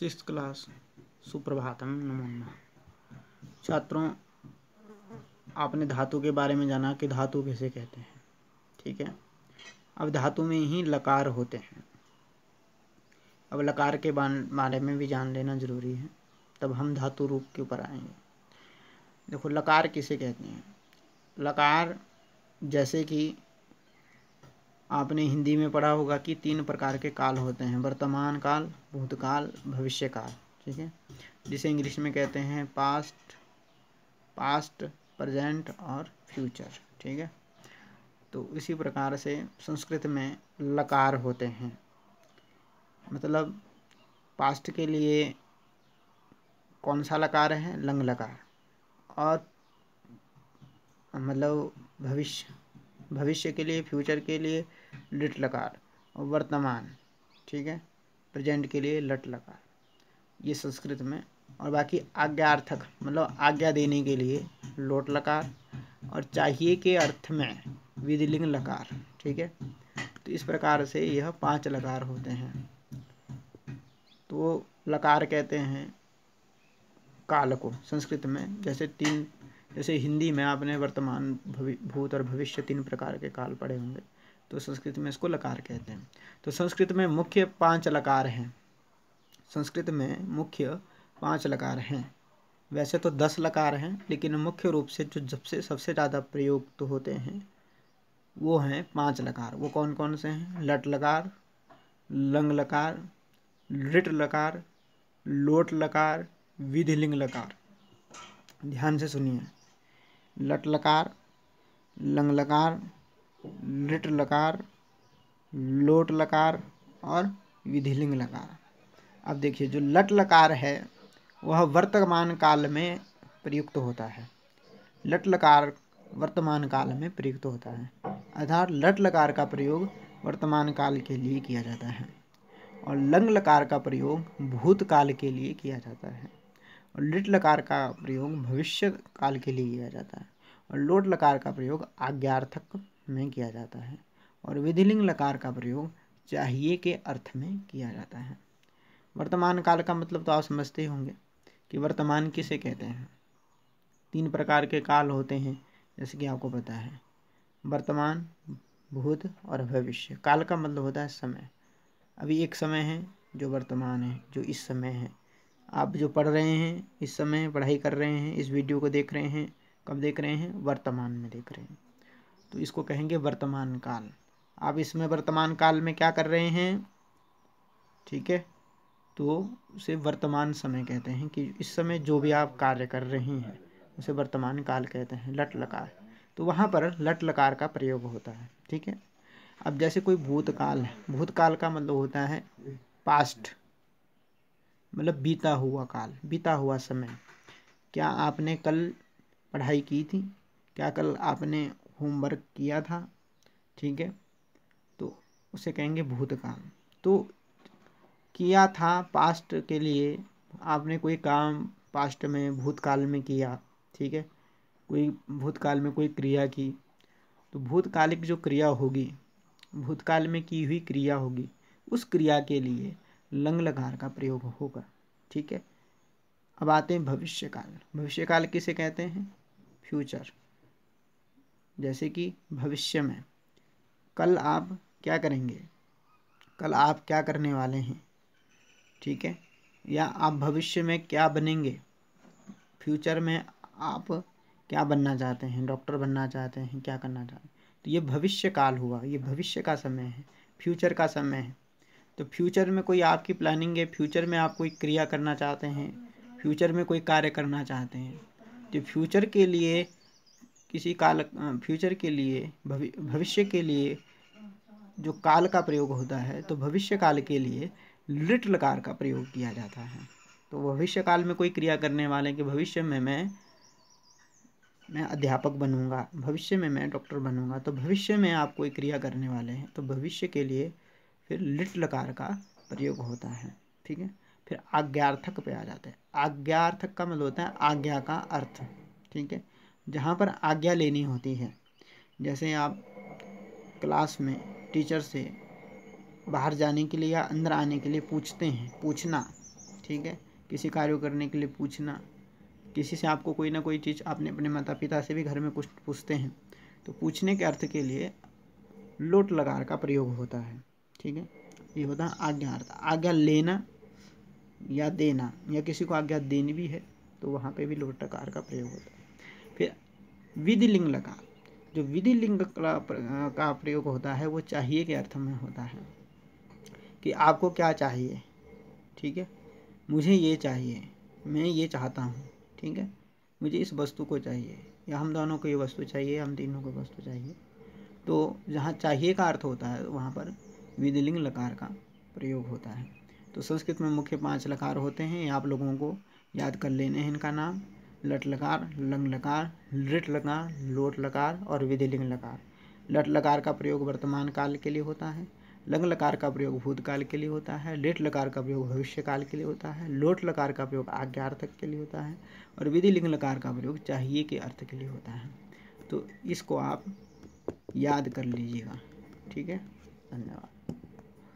Six class, Suprabhatam नमो छात्रों, आपने धातु के बारे में जाना कि धातु कैसे कहते हैं, ठीक है? अब धातु में ही लकार होते हैं। अब लकार के बारे में भी जान लेना ज़रूरी है, तब हम धातु रूप के ऊपर आएँगे। देखो, लकार किसे कहते हैं? लकार जैसे कि आपने हिंदी में पढ़ा होगा कि तीन प्रकार के काल होते हैं, वर्तमान काल, भूतकाल भविष्य काल ठीक है? जिसे इंग्लिश में कहते हैं पास्ट पास्ट प्रेजेंट और फ्यूचर ठीक है? तो इसी प्रकार से संस्कृत में लकार होते हैं। मतलब पास्ट के लिए कौन सा लकार है? लंग लकार। और मतलब भविष्य भविष्य के लिए फ्यूचर के लिए लिट लकार और वर्तमान, ठीक है? प्रेजेंट के लिए लट लकार। ये संस्कृत में, और बाकी आज्ञार्थक मतलब आज्ञा देने के लिए लोट लकार, और चाहिए के अर्थ में विधिलिंग लकार, ठीक है? तो इस प्रकार से यह पाँच लकार होते हैं। तो लकार कहते हैं काल को, संस्कृत में। जैसे तीन, जैसे हिंदी में आपने वर्तमान भूत और भविष्य तीन प्रकार के काल पढ़े होंगे। तो संस्कृत में इसको लकार कहते हैं। तो संस्कृत में मुख्य पाँच लकार हैं। संस्कृत में मुख्य पाँच लकार हैं। वैसे तो दस लकार हैं, लेकिन मुख्य रूप से जो सबसे सबसे ज़्यादा प्रयुक्त तो होते हैं, वो हैं पाँच लकार। वो कौन कौन से हैं? लट लकार, लंग लकार लिट लकार, लोट लकार, विधिलिंग लकार। ध्यान से सुनिए। लट लकार, लंग लकार लिट लकार, लोट लकार और विधिलिंग लकार। अब देखिए, जो लट लकार है, वह वर्तमान काल में प्रयुक्त होता है। लट लकार वर्तमान काल में प्रयुक्त होता है। अर्थात लट लकार का प्रयोग वर्तमान काल के लिए किया जाता है और लंग लकार का प्रयोग भूतकाल के लिए किया जाता है। और लिट लकार का प्रयोग भविष्य काल के लिए किया जाता है। और लोट लकार का प्रयोग आज्ञार्थक में किया जाता है और विधिलिंग लकार का प्रयोग चाहिए के अर्थ में किया जाता है। वर्तमान काल का मतलब तो आप समझते ही होंगे कि वर्तमान किसे कहते हैं? तीन प्रकार के काल होते हैं, जैसे कि आपको पता है। वर्तमान, भूत और भविष्य। काल का मतलब होता है समय। अभी एक समय है जो वर्तमान है, जो इस समय है। आप जो पढ़ रहे हैं, इस समय पढ़ाई कर रहे हैं, इस वीडियो को देख रहे हैं, कब देख रहे हैं? वर्तमान में देख रहे हैं। तो इसको कहेंगे वर्तमान काल। आप इसमें वर्तमान काल में क्या कर रहे हैं? ठीक है? तो उसे वर्तमान समय कहते हैं कि इस समय जो भी आप कार्य कर रहे हैं, उसे वर्तमान काल कहते हैं लट लकार तो वहाँ पर लट लकार का प्रयोग होता है, ठीक है? अब जैसे कोई भूतकाल है, भूतकाल का मतलब होता है पास्ट मतलब बीता हुआ काल, बीता हुआ समय। क्या आपने कल पढ़ाई की थी? क्या कल आपने होमवर्क किया था, ठीक है? तो उसे कहेंगे भूतकाल। तो किया था पास्ट के लिए, आपने कोई काम पास्ट में, भूतकाल में किया, ठीक है? कोई भूतकाल में कोई क्रिया की तो भूतकालिक जो क्रिया होगी, भूतकाल में की हुई क्रिया होगी, उस क्रिया के लिए लंग लगार का प्रयोग होगा, ठीक है? अब आते हैं भविष्यकाल। भविष्यकाल किसे कहते हैं? फ्यूचर। जैसे कि भविष्य में। कल आप क्या करेंगे? कल आप क्या करने वाले हैं? ठीक है? या आप भविष्य में क्या बनेंगे? फ्यूचर में आप क्या बनना चाहते हैं? डॉक्टर बनना चाहते हैं? क्या करना चाहते हैं? तो ये भविष्य काल हुआ। ये भविष्य का समय है। फ्यूचर का समय है। तो फ्यूचर में कोई आपकी प्लानिंग है, फ्यूचर में आप कोई क्रिया करना चाहते हैं, फ्यूचर में कोई कार्य करना चाहते हैं तो फ्यूचर के लिए किसी काल फ्यूचर के लिए, भवि, भविष्य के लिए जो काल का प्रयोग होता है तो भविष्य काल के लिए लिट लकार का प्रयोग किया जाता है। तो भविष्य काल में कोई क्रिया करने वाले कि भविष्य में मैं मैं अध्यापक बनूँगा, भविष्य में मैं डॉक्टर बनूँगा तो भविष्य में आप कोई क्रिया करने वाले हैं तो भविष्य के लिए फिर लिट लकार का प्रयोग होता है, ठीक है? फिर आज्ञार्थक पे आ जाते हैं। आज्ञार्थक का मतलब होता है आज्ञा का अर्थ, ठीक है? जहाँ पर आज्ञा लेनी होती है। जैसे आप क्लास में टीचर से बाहर जाने के लिए या अंदर आने के लिए पूछते हैं, पूछना, ठीक है? किसी कार्य करने के लिए पूछना। किसी से आपको कोई ना कोई चीज़ आपने अपने माता पिता से भी घर में कुछ पूछते हैं। तो पूछने के अर्थ के लिए लोट लगार का प्रयोग होता है, ठीक है? ये होता है आज्ञा अर्थ आज्ञा लेना या देना, या किसी को आज्ञा देनी भी है तो वहाँ पे भी लोट लकार का प्रयोग होता है। फिर विधि लिंग। लकार जो विधि लिंग का प्रयोग होता है, वो चाहिए के अर्थ में होता है कि आपको क्या चाहिए, ठीक है? मुझे ये चाहिए, मैं ये चाहता हूँ, ठीक है? मुझे इस वस्तु को चाहिए, या हम दोनों को ये वस्तु चाहिए हम तीनों को वस्तु चाहिए। तो जहाँ चाहिए का अर्थ होता है, वहाँ पर विधिलिंग लकार का प्रयोग होता है। तो संस्कृत में मुख्य पाँच लकार होते हैं, आप लोगों को याद कर लेने हैं इनका नाम। लट लकार लंग लकार लृट लकार लोट लकार और विधिलिंग लकार लट लकार का प्रयोग वर्तमान काल के लिए होता है लंग लकार का प्रयोग भूतकाल के लिए होता है लेट लकार का प्रयोग भविष्य काल के लिए होता है लोट लकार का प्रयोग आज्ञार्थक के लिए होता है और विधि लिंग लकार का प्रयोग चाहिए के अर्थ के लिए होता है। तो इसको आप याद कर लीजिएगा। ठीक है? धन्यवाद।